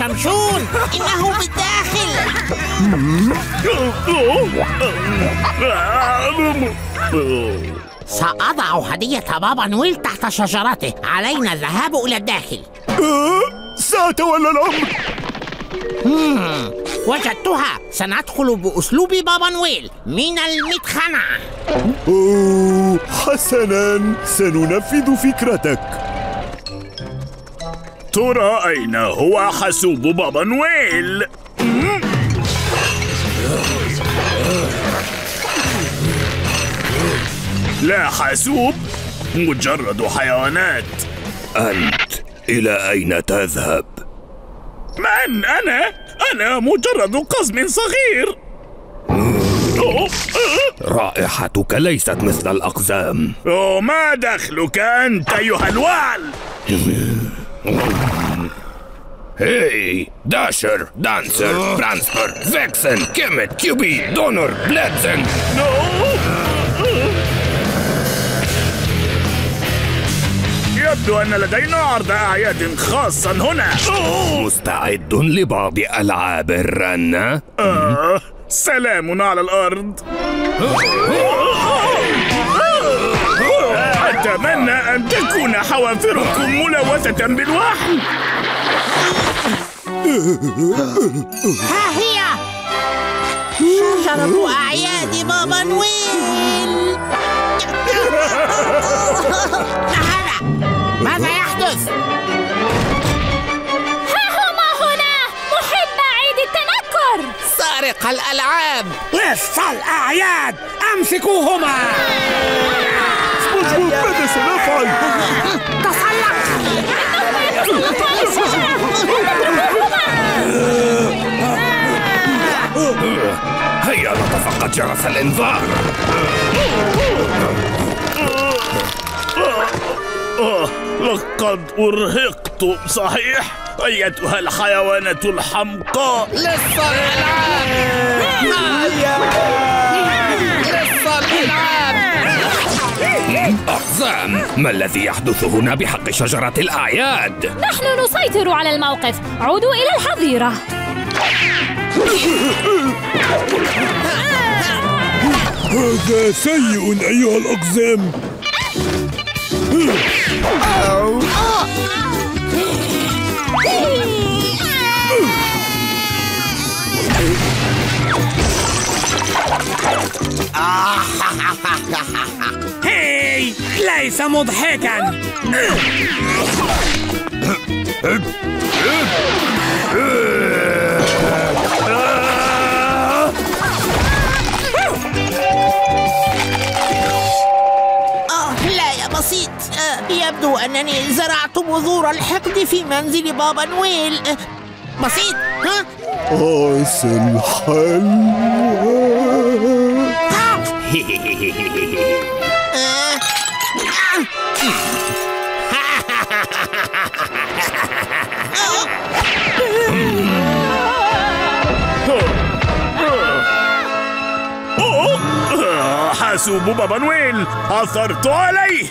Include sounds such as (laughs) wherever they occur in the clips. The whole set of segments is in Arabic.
شمشون. إنه بالداخل. سأضع هدية بابا نويل تحت شجرته. علينا الذهاب إلى الداخل. سأتولى الأمر. وجدتها. سندخل بأسلوب بابا نويل من المدخنة. حسنا. سننفذ فكرتك. ترى أين هو حاسوب بابا نويل؟ لا حاسوب مجرد حيوانات أنت إلى أين تذهب؟ من أنا؟ أنا مجرد قزم صغير رائحتك ليست مثل الأقزام ما دخلك أنت أيها الوعل؟ (laughs) هاي داشر دانسر برانسر فيكسن كوميت كيوبيد دونر بليتزن يبدو أن لدينا عرض أعياد خاصا هنا. مستعد لبعض ألعاب الرنة؟ آه، سلام على الأرض. أن تكون حوافركم ملوثة بالوحل ها هي؟ شجرة أعياد بابا نويل. هذا ماذا يحدث؟ ها هما هنا محب عيد التنكر. سارق الألعاب. لص الأعياد أمسكوهما؟ تسلق هيا نتفقد جرس الإنذار. لقد أرهقت صحيح؟ أيتها الحيوانة الحمقاء. لص الألعاب أقزام ما الذي يحدث هنا بحق شجرة الأعياد؟ نحن نسيطر على الموقف. عودوا إلى الحظيرة. هذا سيء أيها الأقزام. (laughs) هي ليس مضحكا. آه لا يا بسيط. آه يبدو أنني زرعت بذور الحقد في منزل بابا نويل آه بسيط ها؟ عسى الحلوى (laughs) آه، حاسوب بابا نويل عثرت عليه.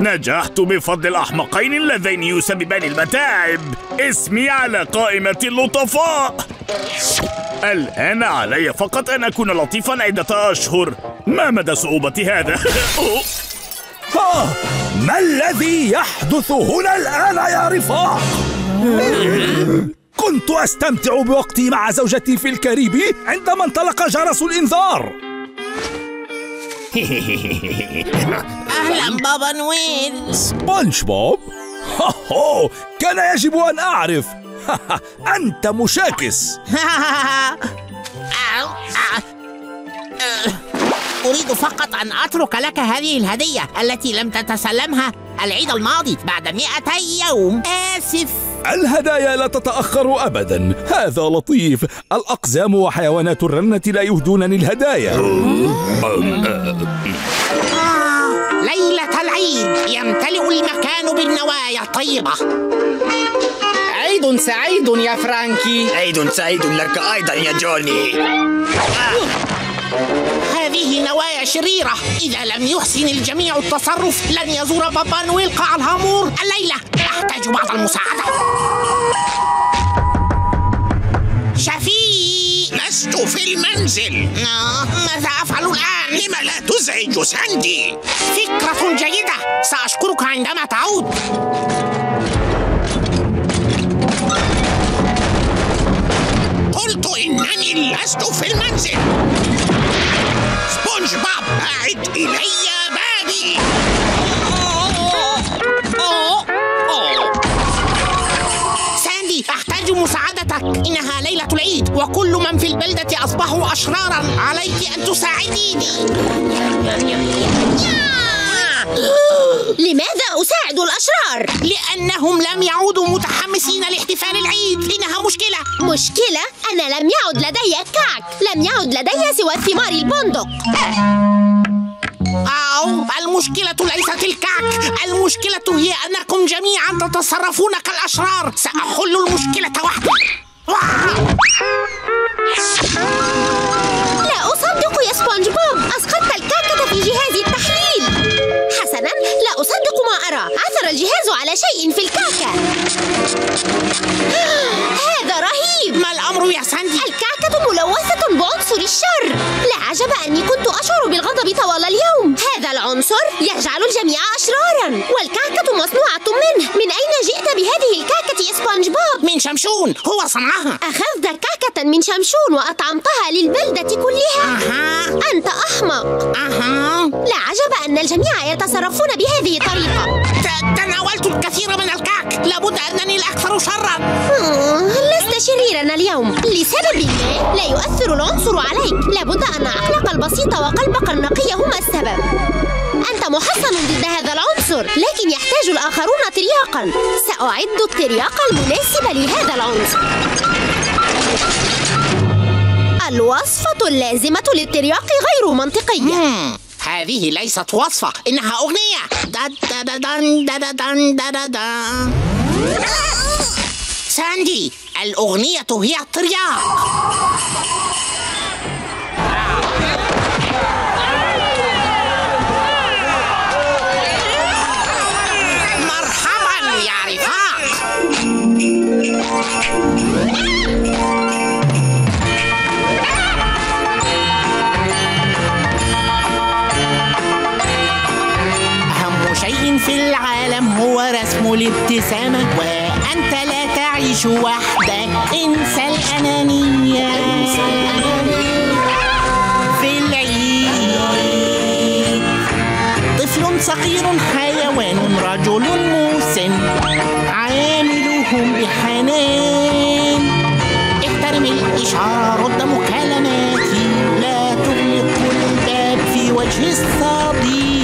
نجحت بفضل الأحمقين اللذين يسببان المتاعب اسمي على قائمة اللطفاء الآن علي فقط أن أكون لطيفا عدة أشهر ما مدى صعوبة هذا؟ (laughs) آه ما الذي يحدث هنا الآن يا رفاق؟ (laughs) كنت أستمتع بوقتي مع زوجتي في الكاريبي عندما انطلق جرس الإنذار. (laughs) أهلا بابا نويل. سبونج بوب؟ هو كان يجب أن أعرف. (laughs) أنت مشاكس. (laughs) أريد فقط أن أترك لك هذه الهدية التي لم تتسلمها العيد الماضي بعد مئتي يوم. آسف. الهدايا لا تتأخر أبدا. هذا لطيف. الأقزام وحيوانات الرنة لا يهدونني الهدايا. ليلة العيد يمتلئ المكان بالنوايا الطيبة. عيد سعيد يا فرانكي. عيد سعيد لك أيضا يا جوني. هذه نوايا شريرة. إذا لم يحسن الجميع التصرف لن يزور بابا نويل قاع الهامور. الليلة أحتاج بعض المساعدة. شفيق! لست في المنزل. آه، ماذا أفعل الآن؟ لم لا تزعج ساندي. فكرة جيدة. سأشكرك عندما تعود. قلت إنني لست في المنزل. سبونج بوب. أعد إلي بابي. ساندي أحتاج مساعدتك. إنها ليلة العيد وكل من في البلدة أصبحوا أشرارا. عليك أن تساعديني. لماذا أساعد الأشرار؟ لأنهم لم يعودوا متحمسين لاحتفال العيد. إنها مشكلة. مشكلة؟ أنا لم يعد لدي كعك. لم يعد لدي سوى ثمار البندق. أو المشكلة ليست الكعك. المشكلة هي أنكم جميعا تتصرفون كالأشرار. سأحل المشكلة وحدي. لا أصدق يا سبونج بوب. أسقطت الكعكة في جهاز التحليل. حسنا؟ لا أصدق ما أرى. عثر الجهاز على شيء في الكعكة. (gasps) هذا رهيب. ما الأمر يا ساندي؟ الكعكة ملوثة بعنصر الشر. لا عجب أني كنت أشعر بالغضب طوال اليوم. هذا العنصر يجعل الجميع أشرارا. والكعكة مصنوعة منه. من أين جئت بهذه الكعكة يا سبونج بوب؟ من شمشون. هو صنعها. أخذت كعكة من شمشون وأطعمتها للبلدة كلها. أها. أنت أحمق. أها. لا عجب أن الجميع يتصرفون بهذه الطريقة. تناولت الكثير من الكعك. لابد أنني الأكثر شرا. مم، لست شريرا اليوم. لسبب ما لا يؤثر العنصر عليك. لابد أن عقلك البسيط وقلبك النقي هما السبب. أنت محصن ضد هذا العنصر لكن يحتاج الآخرون ترياقا سأعد الترياق المناسب لهذا العنصر. الوصفة اللازمة للترياق غير منطقية. هذه ليست وصفة إنها أغنية. ساندي! الأغنية هي الترياق. مرحبا يا رفاق. في العالم هو رسم الابتسامة وأنت لا تعيش وحدك انسى الأنانية. في العيد طفل صغير حيوان رجل موسم عاملهم بحنان. احترم الإشعار رد مكالماتي لا تغلق الباب في وجه الصديق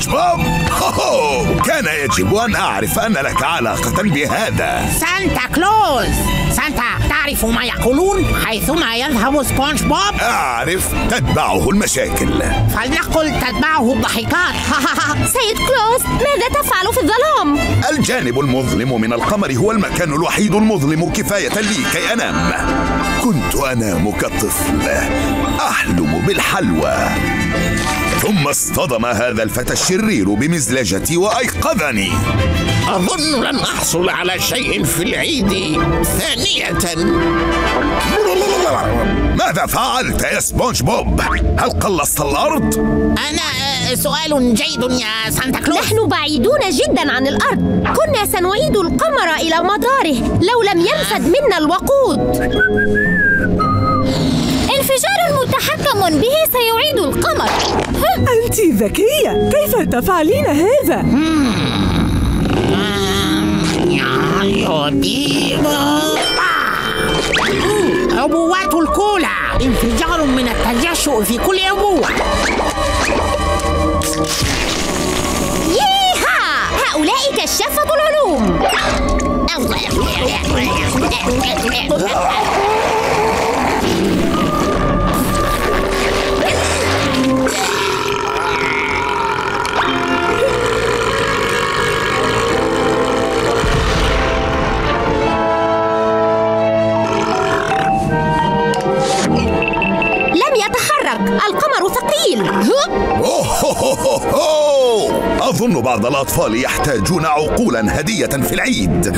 سبونج بوب. هوهو كان يجب أن أعرف أن لك علاقة بهذا. سانتا كلوز. سانتا تعرف ما يقولون حيثما يذهب سبونج بوب؟ أعرف تتبعه المشاكل. فلنقل تتبعه الضحكات. (laughs) سيد كلوز ماذا تفعل في الظلام؟ الجانب المظلم من القمر هو المكان الوحيد المظلم كفاية لي كي أنام. كنت أنام كطفل. أحلم بالحلوى. ثم اصطدم هذا الفتى الشرير بمزلجتي وأيقظني. أظن لن أحصل على شيء في العيد ثانية. ماذا فعلت يا سبونج بوب؟ هل قلصت الأرض؟ أنا آه، سؤال جيد يا سانتا كلوز. نحن بعيدون جدا عن الأرض. كنا سنعيد القمر إلى مداره لو لم ينفد منا الوقود. متحكم به سيعيد القمر؟ أنت ذكية. كيف تفعلين هذا؟ عبوات الكولا انفجار من التجشؤ في كل عبوة ييها! هؤلاء كشافة العلوم. بعض الأطفال يحتاجون عقولا هدية في العيد.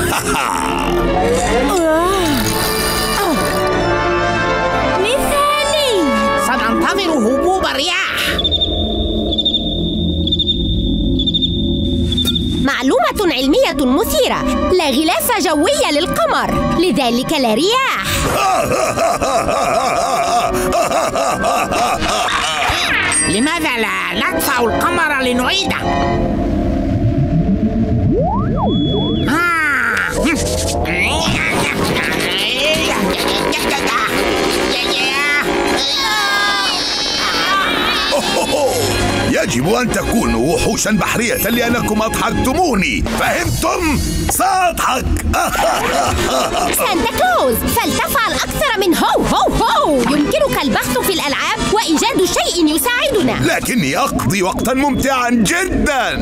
مثالي. سننتظر هبوب الرياح. معلومة علمية مثيرة. لا غلاف جوي للقمر. لذلك لا رياح. لماذا لا ندفع القمر لنعيده؟ يجب أن تكونوا وحوشا بحرية لأنكم أضحكتموني فهمتم؟ سأضحك (laughs) سانتا كلوز فلتفعل أكثر من هو هو هو. يمكنك البحث في الألعاب وإيجاد شيء يساعدنا. لكني أقضي وقتا ممتعا جدا.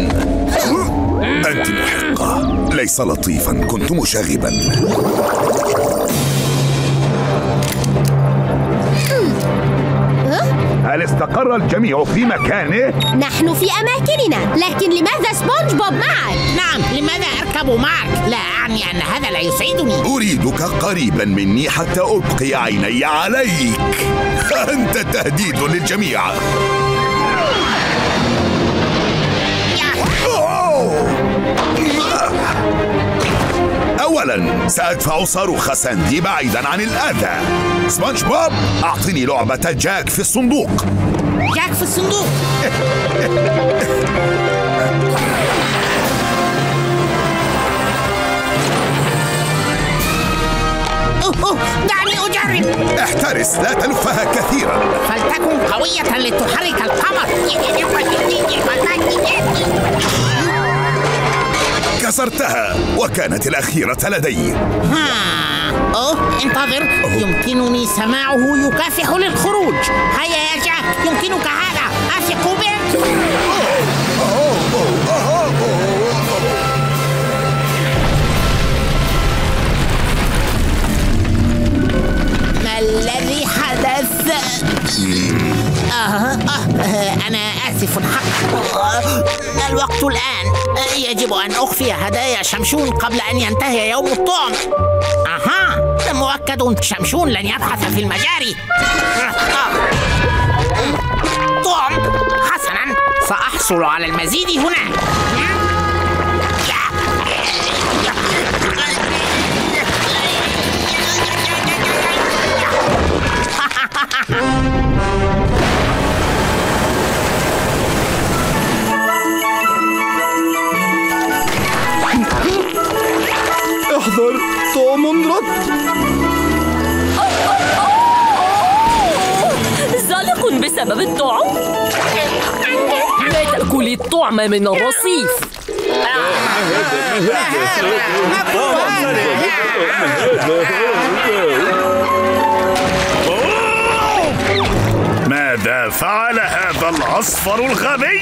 أنت محقة. ليس لطيفا. كنت مشاغبا. هل استقر الجميع في مكانه؟ نحن في أماكننا لكن لماذا سبونج بوب معك؟ نعم لماذا أركب معك؟ لا أعني أن هذا لا يسعدني أريدك قريبا مني حتى أبقي عيني عليك أنت تهديد للجميع أولا سأدفع صاروخ ساندي بعيدا عن الأذى. سبونج بوب أعطني لعبة جاك في الصندوق. جاك في الصندوق. أوه دعني أجرب. احترس لا تلفها كثيرا. فلتكن قوية لتحرك القمر. كسرتها وكانت الأخيرة لدي. ها أوه انتظر. يمكنني سماعه يكافح للخروج. هيا يا جاك يمكنك هذا. أثق بك. ما الذي حدث؟ آه آه أنا آسف حقا الوقت الآن. يجب أن أخفي هدايا شمشون قبل أن ينتهي يوم الطعم. أها. مؤكد شمشون لن يبحث في المجاري. طعم. حسنا. سأحصل على المزيد هناك زالق بسبب الطعم؟ لا تأكلي الطعم من الرصيف. ماذا فعل هذا العصفر الغبي؟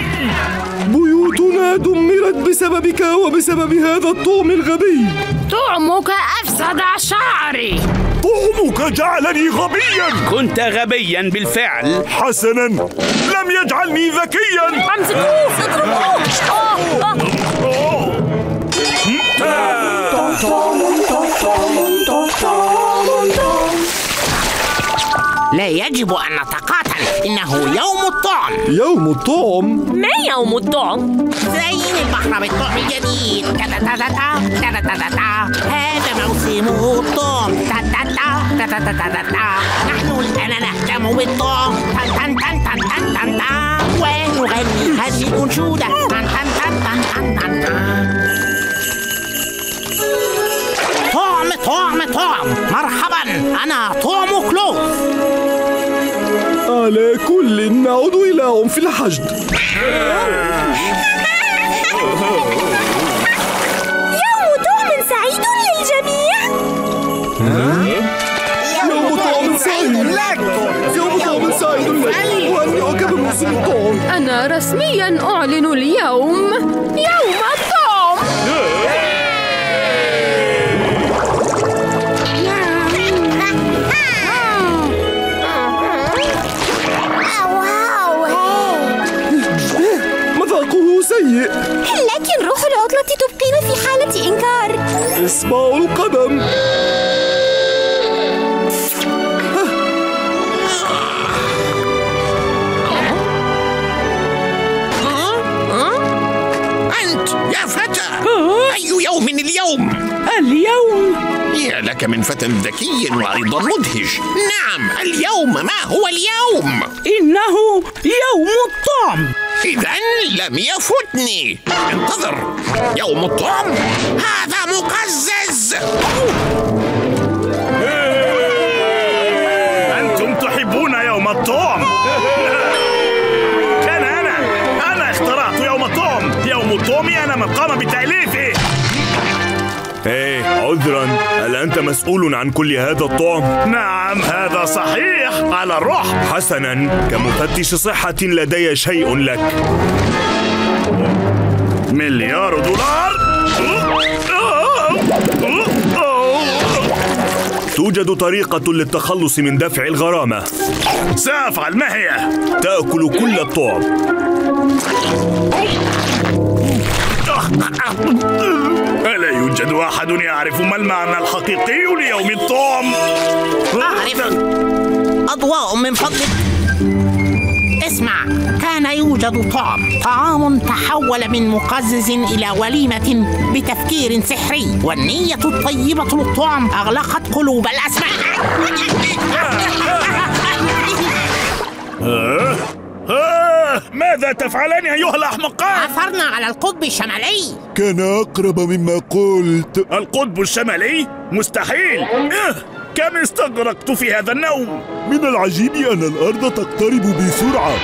بيوتنا دمرت بسببك وبسبب هذا الطعم الغبي. طعمك أفسد شعري. طعمك جعلني غبيا. كنت غبيا بالفعل. حسنا. لم يجعلني ذكيا. امسكوه اضربوه. لا يجب أن نتقاتل إنه يوم الطعم يوم الطعم؟ ما يوم الطعم؟ زين البحر بالطعم الجديد هذا موسمه الطعم نحن الآن نهتم بالطعم تن تن تن تن تن تن ونغني هذه الأنشودة تن تن تن تن تن تن طعم طعم. طعم مرحبا. أنا طعم كلوف. على كل نعود إلى عنف الحشد. يوم طعم سعيد للجميع. يوم طعم سعيد لك. يوم طعم سعيد لك. وأنك بموسم الطعم أنا رسميا أعلن اليوم يوم اسمعوا القدم. أنت يا فتى. أي يوم اليوم؟ اليوم. يا لك من فتى ذكي وأيضا مدهش. نعم اليوم ما هو اليوم؟ إنه يوم الطعم. إذا لم يفتني انتظر. يوم الطعم هذا مقزز. أنتم تحبون يوم الطعم كان أنا. أنا اخترعت يوم الطعم يوم الطعم أنا من قام بتأليفه. إيه عذرا. هل أنت مسؤول عن كل هذا الطعم؟ نعم. هذا صحيح. على الروح حسنا. كمفتش صحة لدي شيء لك. مليار دولار. توجد طريقة للتخلص من دفع الغرامة. سأفعل. ما هي؟ تأكل كل الطعم. (laughs) يوجد أحد يعرف ما المعنى الحقيقي ليوم الطعم؟ أعرف. أضواء من فضلك. اسمع. كان يوجد طعم طعام تحول من مقزز إلى وليمة بتفكير سحري. والنية الطيبة للطعم أغلقت قلوب الأسماء؟ آه ماذا تفعلان أيها الأحمقان؟ عثرنا على القطب الشمالي كان أقرب مما قلت القطب الشمالي؟ مستحيل آه، كم استغرقت في هذا النوم؟ من العجيب أن الأرض تقترب بسرعة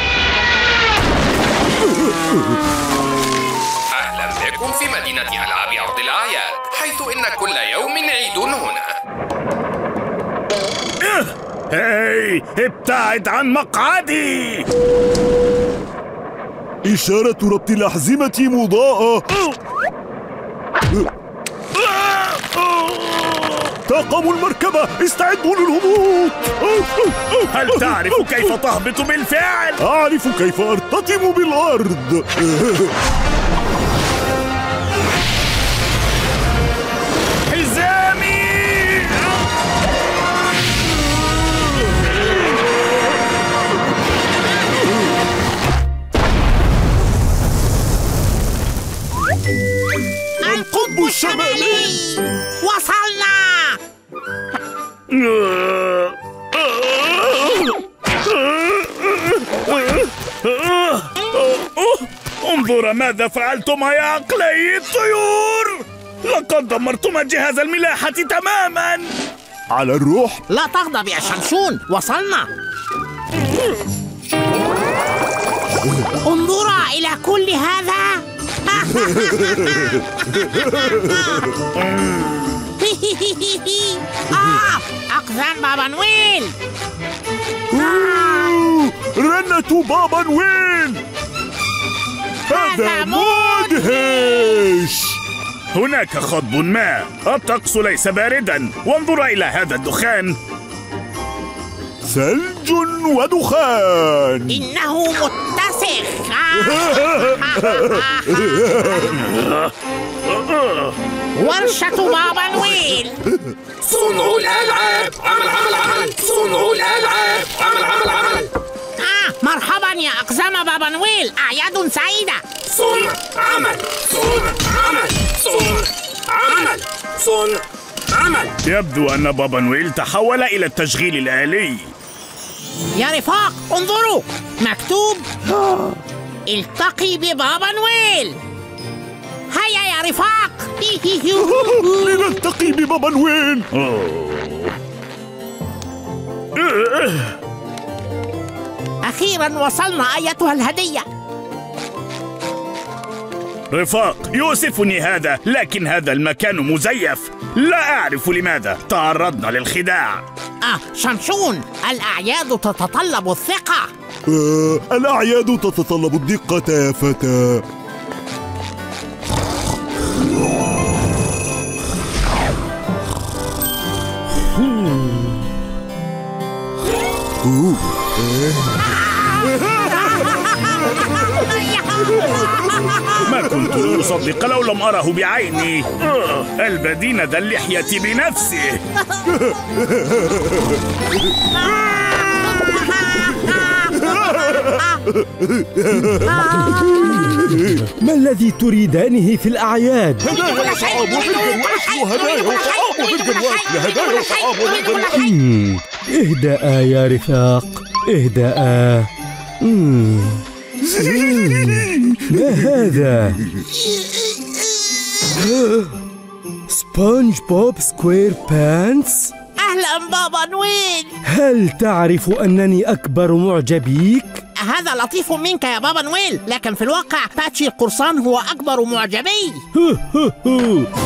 أهلا بكم في مدينة ألعاب أرض الأعياد حيث إن كل يوم عيد هنا هاي ابتعد عن مقعدي! إشارة ربط الأحزمة مضاءة. طاقم المركبة استعدوا للهبوط. هل تعرف كيف تهبط بالفعل؟ أعرف كيف أرتطم بالأرض. القطب الشمالي وصلنا. انظر ماذا فعلتم يا عقلي الطيور. لقد دمرتما جهاز الملاحة تماما. على الروح. لا تغضب يا شمشون. وصلنا. انظرا إلى كل هذا. آه بابا نويل رنة بابا نويل هذا مدهش. هناك خطب ما. الطقس ليس باردا. وانظر إلى هذا الدخان. ثلج ودخان. إنه متسخ (laughs) ورشة بابا نويل صنعوا الألعاب. عمل عمل عمل. صنعوا الألعاب. عمل عمل عمل. آه مرحبا يا أقزام بابا نويل أعياد سعيدة. صنع عمل. صنع عمل. صنع عمل. صنع عمل. يبدو أن بابا نويل تحول إلى التشغيل الآلي. يا رفاق انظروا! مكتوب التقي ببابا نويل! هيا يا رفاق! (laughs) لنلتقي ببابا نويل! أخيرا وصلنا أيتها الهدية! رفاق يؤسفني هذا لكن هذا المكان مزيف! لا أعرف لماذا تعرضنا للخداع! آه شمشون. الأعياد تتطلب الثقة. آه، الأعياد تتطلب الدقة يا فتى ما كنت لأصدق لو لم أره بعيني البدين ذا اللحية بنفسه ما الذي تريدانه في الأعياد؟ مم، إهدأ يا رفاق إهدأ مم. مم، ما هذا؟ سبونج بوب سكوير بانتس؟ أهلا بابا. نويل هل تعرف أنني أكبر معجبيك؟ هذا لطيف منك يا بابا. نويل لكن في الواقع باتشي القرصان هو أكبر معجبي.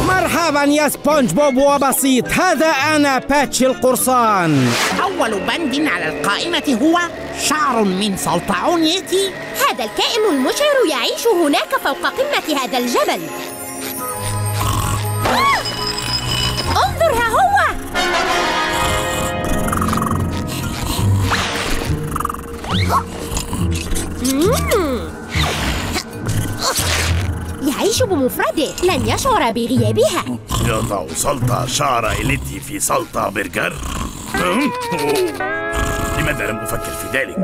مرحبا يا سبونج بوب وبسيط. هذا أنا باتشي القرصان. أول بند على القائمة هو شعر من سلطعونيتي هذا الكائن المشعر يعيش هناك فوق قمة هذا الجبل. يعيش بمفرده لن يشعر بغيابها يضع سلطة شعر إليتي في سلطة برجر. لماذا لم أفكر في ذلك؟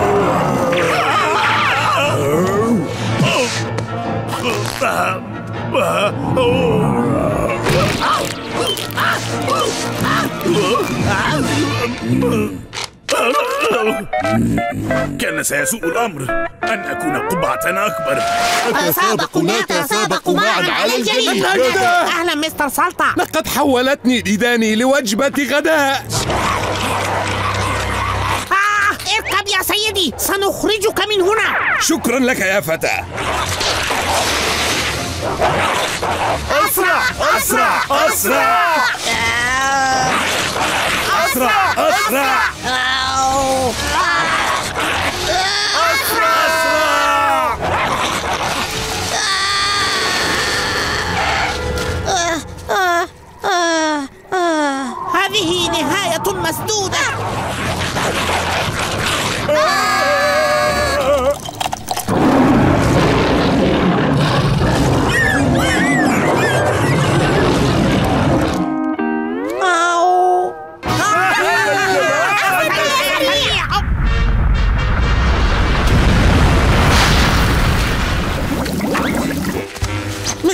(laughs) كان سيسوء الأمر أن أكون قبعة أكبر. تسابقوا نتسابق معا على الجليد. أهلا مستر سلطة. لقد حولتني ديداني لوجبة غداء. آه اركب يا سيدي سنخرجك من هنا. شكرا لك يا فتى أسرع أسرع أسرع. أسرع أسرع. هذه نهاية مسدودة.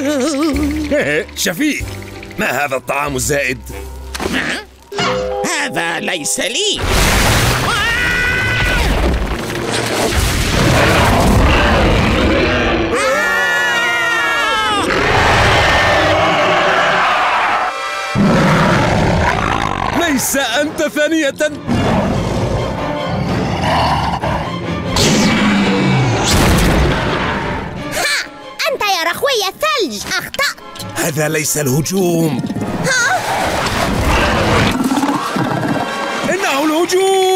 (laughs) شفيق ما هذا الطعام الزائد؟ هذا ليس لي ليس أنت ثانية يا رخوي الثلج أخطأت. هذا ليس الهجوم. إنه الهجوم!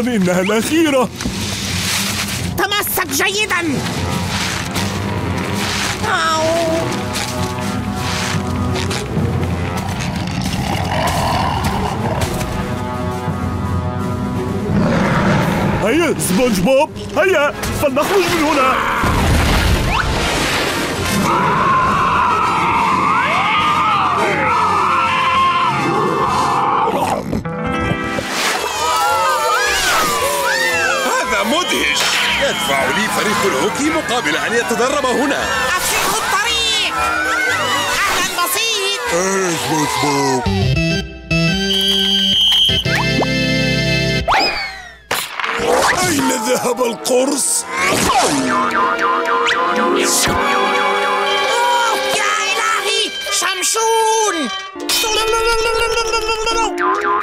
لطيفا إنها الأخيرة. تمسك جيدا. أو. هيا سبونج بوب. هيا فلنخرج من هنا. يدفع لي فريق الهوكي مقابل أن يتدرب هنا. أفسح الطريق. أهلا بسيط. بوب أين ذهب القرص؟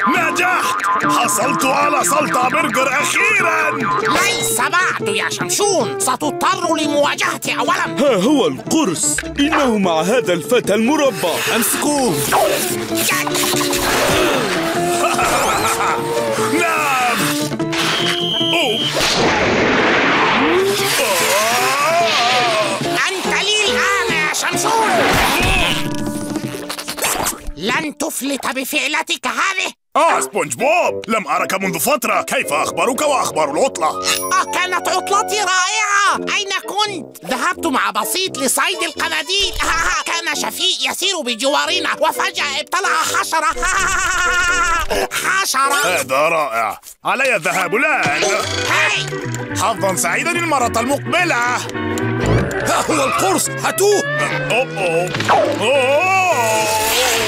نجحت. حصلت على سلطة برجر أخيرا. ليس بعد يا شمشون. ستضطر لمواجهتي أولا. ها هو القرص. إنه مع هذا الفتى المربى. أمسكوه. لن تفلت بفعلتك هذه. آه سبونج بوب. لم أرك منذ فترة. كيف أخبارك وأخبار العطلة؟ آه كانت عطلتي رائعة. أين كنت؟ ذهبت مع بسيط لصيد القناديل. (laughs) كان شفيق يسير بجوارنا. وفجأة ابتلع حشرة. (laughs) حشرة. هذا رائع. علي الذهاب الآن. هاي. حظا سعيدا المرة المقبلة. ها هو القرص. هاتوه. أوه. أوه. قف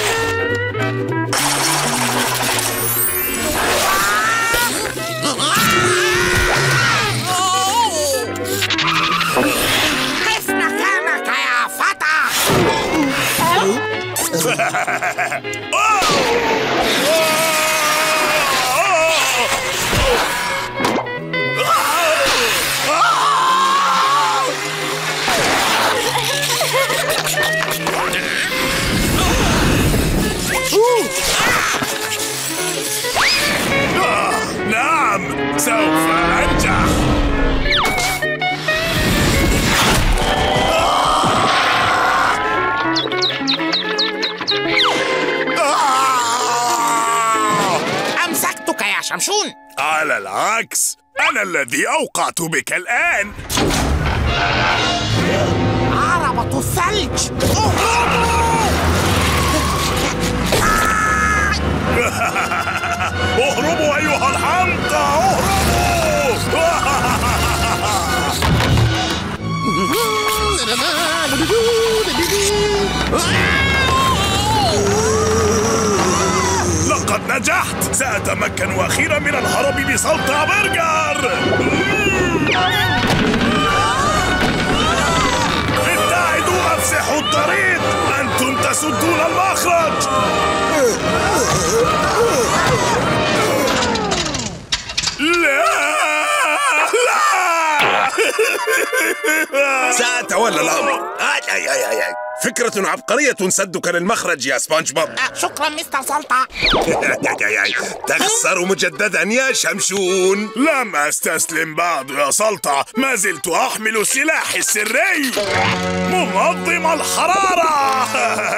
oh! So far! شمشون. على العكس أنا الذي أوقعت بك الآن. عربة الثلج. اهربوا (laughs) اهربوا أيها الحمقى اهربوا (laughs) لقد نجحت. سأتمكن أخيرا من الهرب بسلطة برجر. ابتعدوا أفسحوا الطريق. أنتم تسدون المخرج. لا. لا. سأتولى الأمر. آي آي آي آي. فكرة عبقرية سدك للمخرج يا سبونج بوب. آه، شكرا مستر سلطع. (laughs) تخسر مجددا يا شمشون. لم أستسلم بعد يا سلطع. ما زلت أحمل سلاحي السري. منظم الحرارة.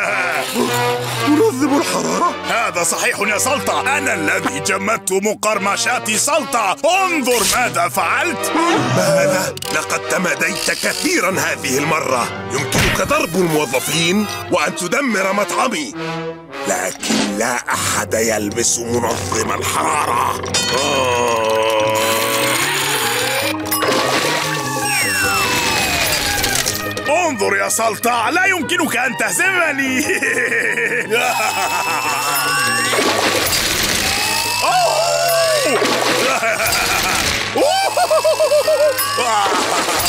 (laughs) منظم الحرارة؟ هذا صحيح يا سلطع. أنا الذي جمدت مقرمشات سلطع. انظر ماذا فعلت. ماذا؟ لقد تماديت كثيرا هذه المرة. يمكنك ضرب الموظفين وأن تدمر مطعمي. لكن لا أحد يلبس منظم الحرارة. آه. انظر يا سلطة لا يمكنك أن تهزمني. (laughs)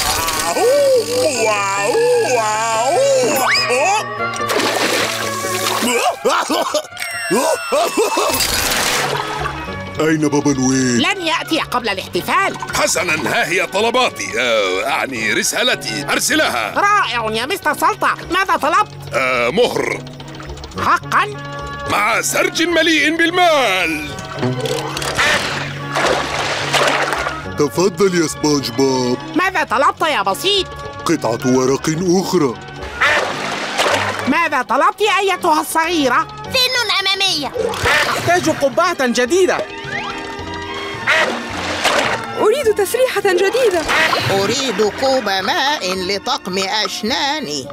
(laughs) (laughs) أين بابا نويل؟ لن يأتي قبل الاحتفال. حسنا ها هي طلباتي. آه، أعني رسالتي. أرسلها. رائع يا مستر سلطة. ماذا طلبت؟ آه، مهر. حقا؟ مع سرج مليء بالمال. تفضل يا سبونج بوب. ماذا طلبت يا بسيط؟ قطعة ورق أخرى. ماذا طلبت أيتها الصغيرة؟ سن أمامية. أحتاج قبعة جديدة. أريد تسريحة جديدة. أريد كوب ماء لطقم أسناني.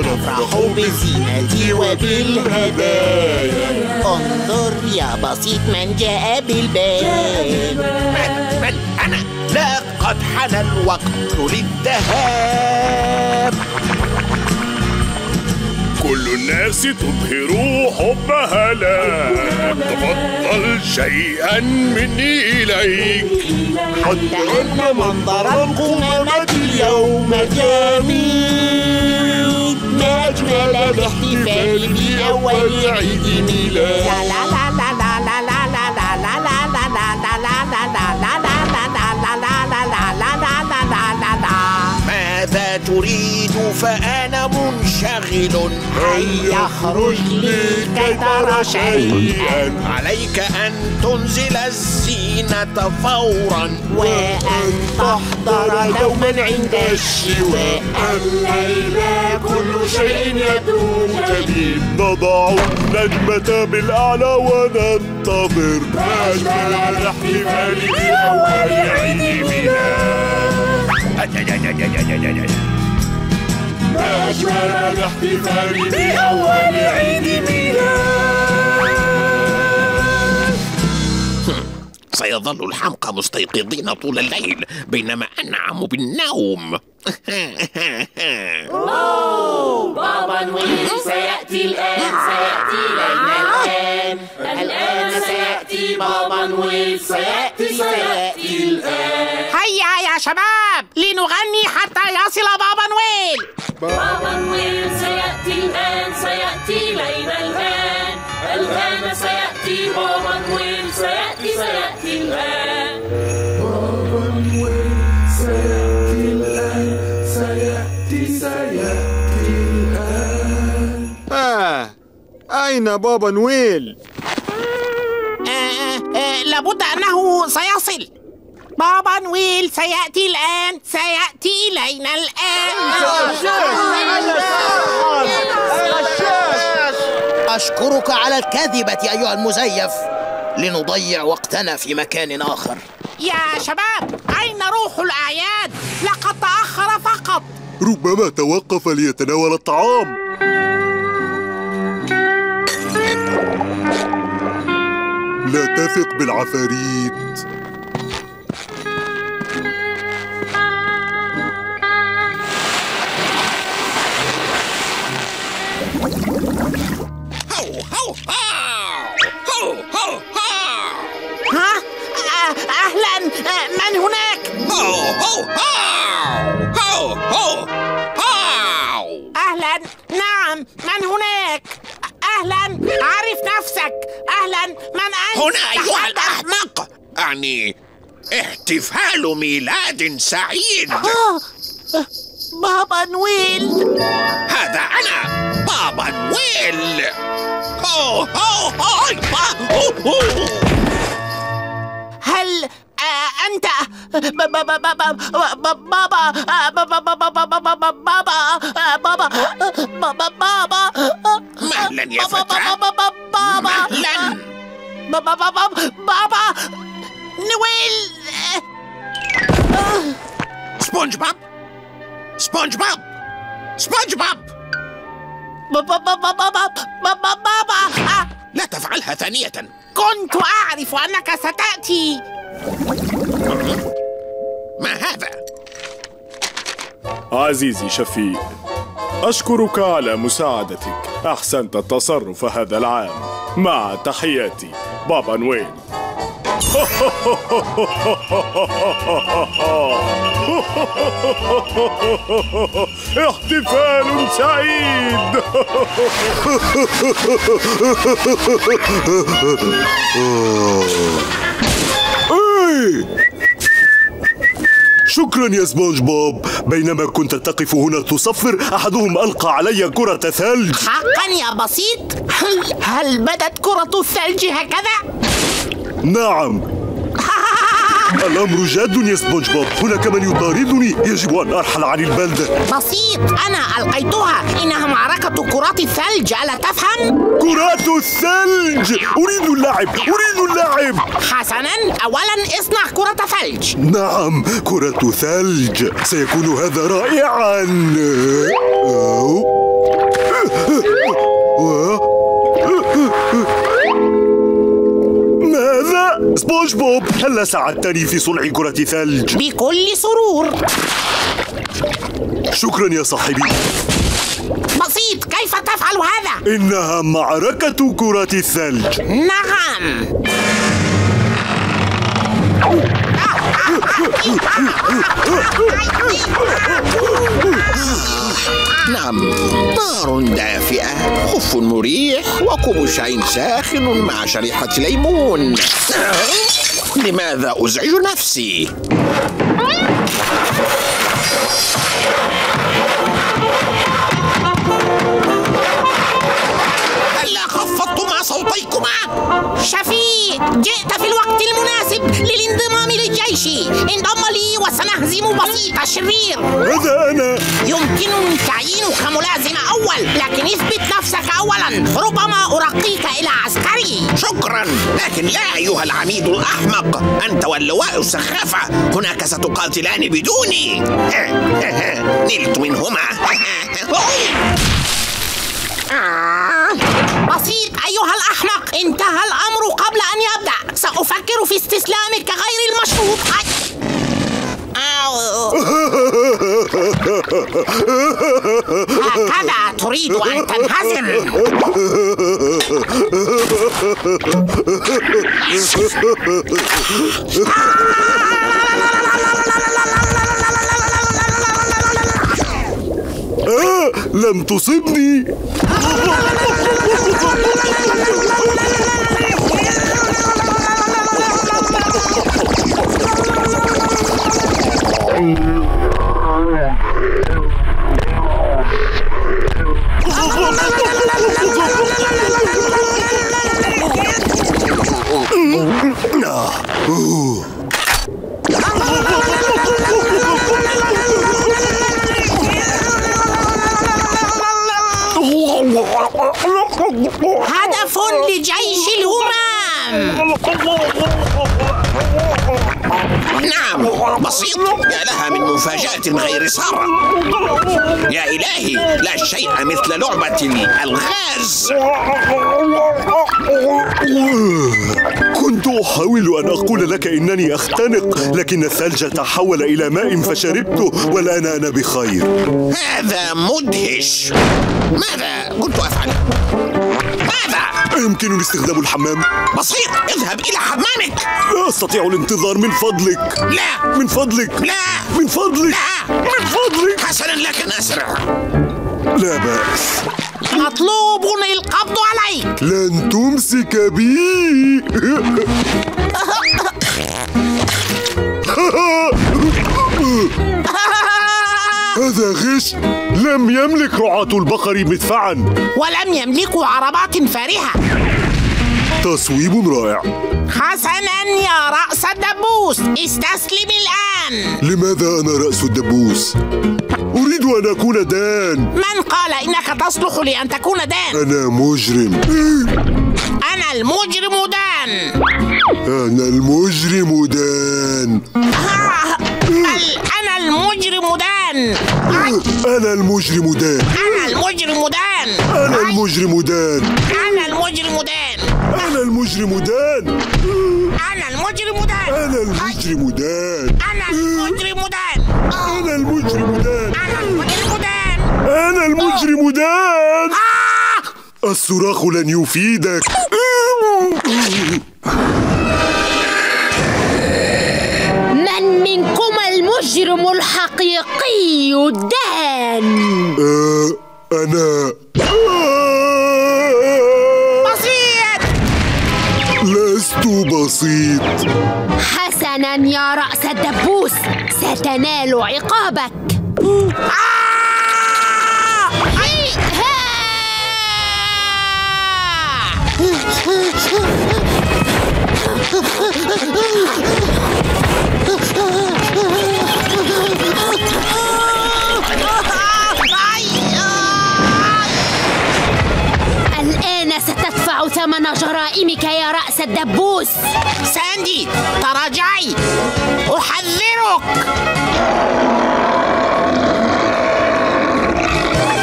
نفرح بالزينة وبالهدايا انظر يا بسيط من جاء بالبال من, من أنا لقد حان الوقت للذهاب كل الناس تظهر حبها لك تفضل شيئا مني إليك حتى أن منظر القمامة اليوم جميل أجمل الاحتفال بأول عيد ميلاد لا لا لا لا لا لا لا لا لا لا ماذا تريد فأنا منشغل هيا اخرج لي كي ترى شيئا؟ عليك أن تنزل الزينة فورا. وأن تحضر دوما عند الشواء. الليلة كل شيء يبدو جديد نضع النجمة بالأعلى وننتظر. أجمل الأحتفال بأول عيد ميلاد أجمل الاحتفال بأول عيد ميلاد. سيظل الحمقى مستيقظين طول الليل بينما أنعم بالنوم. (laughs) أوه بابا نويل سيأتي الآن سيأتي لنا الآن. الآن سيأتي بابا نويل سيأتي سيأتي الآن. هيا يا شباب لنغني حتى يصل بابا نويل. بابا نويل سيأتي الآن سيأتي لينا الآن. الآن سيأتي بابا نويل. سيأتي الآن بابا نويل سيأتي الآن سيأتي سيأتي الآن آه. أين بابا نويل؟ آه آه لابد أنه سيصل. بابا نويل سيأتي الآن سيأتي إلينا الآن. أشكرك على الكذبة أيها المزيف. لنضيع وقتنا في مكان آخر. يا شباب أين روح الأعياد؟ لقد تأخر فقط. ربما توقف ليتناول الطعام. لا تثق بالعفاريت. أهلا آه، من هناك؟ هو هو هاو هو هو هاو أهلا نعم من هناك؟ أهلا عرف نفسك. أهلا من أنت؟ هنا أيها. الأحمق. أعني احتفال ميلاد سعيد. بابا نويل. هذا أنا بابا نويل. أوه أوه أوه. هل أنت بابا بابا بابا بابا بابا بابا بابا بابا بابا بابا بابا بابا بابا بابا نويل سبونج باب سبونج باب سبونج باب بابا بابا بابا بابا لا تفعلها ثانية كنت أعرف أنك ستأتي. ما هذا؟ عزيزي شفيق أشكرك على مساعدتك. أحسنت التصرف هذا العام. مع تحياتي بابا نويل. (laughs) احتفال سعيد! (laughs) شكرا يا سبونج بوب بينما كنت تقف هنا تصفر أحدهم ألقى علي كرة ثلج حقا يا بسيط هل, هل بدت كرة الثلج هكذا؟ نعم. (laughs) الأمر جاد يا سبونج بوب. هناك من يطاردني. يجب أن أرحل عن البلدة بسيط. أنا ألقيتها. إنها معركة كرات الثلج. ألا تفهم؟ كرات الثلج. أريد اللعب. أريد اللعب. حسنا. أولا اصنع كرة ثلج. نعم. كرة ثلج. سيكون هذا رائعا؟ سبونج بوب هل ساعدتني في صنع كرة ثلج؟ بكل سرور شكرا يا صاحبي بسيط كيف تفعل هذا؟ إنها معركة كرة الثلج نعم نعم نار دافئة خف مريح وكوب شاي ساخن مع شريحة ليمون لماذا أزعج نفسي؟ هلا خفضتما صوتيكما؟ شفيق جئت في الوقت المناسب للانضمام للجيش. انضم لي وسنهزم بسيط الشرير هذا أنا؟ يمكنني تعيينك ملازم أول لكن اثبت نفسك أولا. ربما أرقيك إلى عسكري. شكرا. لكن لا أيها العميد الأحمق أنت واللواء السخافة هناك ستقاتلان بدوني. (laughs) نلت منهما. (laughs) بسيط أيها الأحمق انتهى الأمر قبل أن يبدأ. سأفكر في استسلامك غير المشروط. هكذا تريد أن تنهزم. لم تصبني. Oh, هدف لجيش الهمام نعم. بسيط. يا لها من مفاجأة غير سارة. يا إلهي لا شيء مثل لعبة الألغاز كنت أحاول أن أقول لك إنني أختنق لكن الثلج تحول إلى ماء فشربته والآن أنا بخير. هذا مدهش. ماذا كنت أفعل؟ ماذا؟ يمكنني استخدام الحمام؟ بسيط. اذهب إلى حمامك. لا أستطيع الانتظار من فضلك. لا. من فضلك. لا. من فضلك. لا. من فضلك. حسنا لكن أسرع. لا بأس. مطلوب القبض عليك. لن تمسك بي. (laughs) (laughs) هذا غش. لم يملك رعاة البقر مدفعا. ولم يملكوا عربات فارهة. تصويب رائع. حسنا يا رأس الدبوس. استسلم الآن. لماذا أنا رأس الدبوس؟ أريد أن أكون دان. من قال إنك تصلح لأن تكون دان؟ أنا مجرم. أنا المجرم دان. أنا المجرم دان. ال- أنا المجرم دان. أنا المجرم دان. أنا المجرم دان. أنا المجرم دان. أنا المجرم دان. أنا المجرم دان. أنا المجرم دان. أنا المجرم دان. أنا المجرم دان. أنا المجرم دان. أنا المجرم دان. أنا المجرم دان. الصراخ لن يفيدك. من منكم المجرم الحقيقي دان. آه أنا. بسيط. لست بسيط. حسنا يا رأس الدبوس ستنال عقابك. الآن (laughs) ثمن جرائمك يا رأس الدبوس ساندي تراجعي أحذرك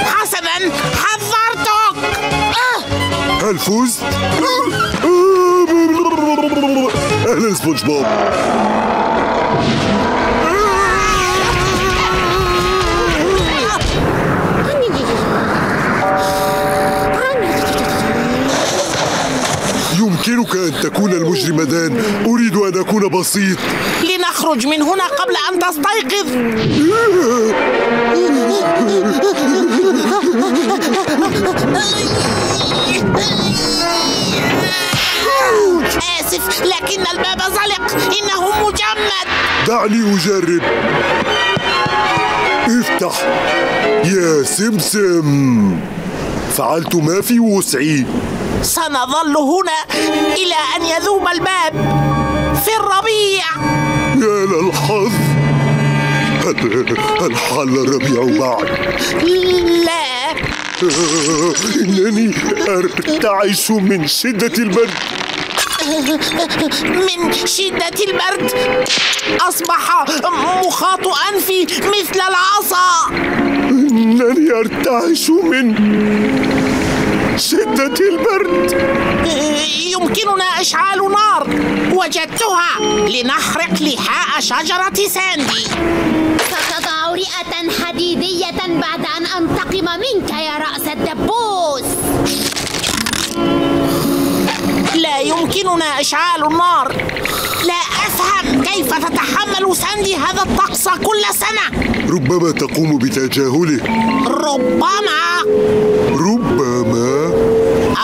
حسنا حذرتك هل فزت؟ أهلا سبونج بوب يمكنك أن تكون المجرم دان أريد أن أكون بسيط. لنخرج من هنا قبل أن تستيقظ. آسف لكن الباب زلق. إنه مجمد. دعني أجرب. افتح. يا سمسم. فعلت ما في وسعي. سنظل هنا إلى أن يذوب الباب في الربيع. يا للحظ. هل, هل حل الربيع بعد لا. إنني أرتعش من شدة البرد. من شدة البرد. أصبح مخاط أنفي مثل العصا. إنني أرتعش من شدة البرد. يمكننا إشعال نار. وجدتها لنحرق لحاء شجرة ساندي. ستضع رئة حديدية بعد أن أنتقم منك يا رأس الدبوس. لا يمكننا إشعال النار. لا أفهم كيف تتحمل ساندي هذا الطقس كل سنة. ربما تقوم بتجاهله. ربما. ربما.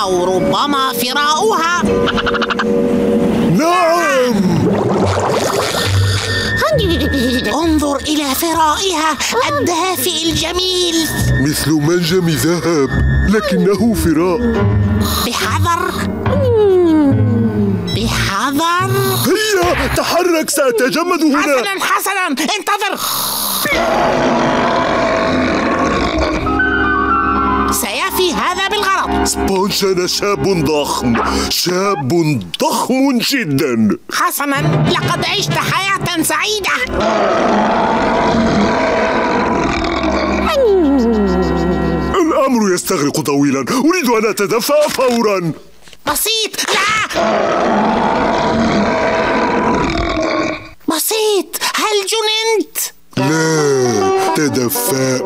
أو ربما فراؤها. نعم. انظر إلى فرائها الدافئ الجميل. مثل منجم ذهب لكنه فراء. بحذر. بحذر. هيا تحرك سأتجمد هنا. حسنا حسنا. انتظر. سيفي هذا سبونج أنا شاب ضخم شاب ضخم جدا حسنا لقد عشت حياة سعيدة. الأمر يستغرق طويلا. أريد أن أتدفأ فورا. بسيط لا. بسيط هل جننت؟ لا تدفأت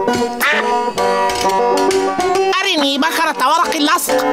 أرني بكرة ورق اللصق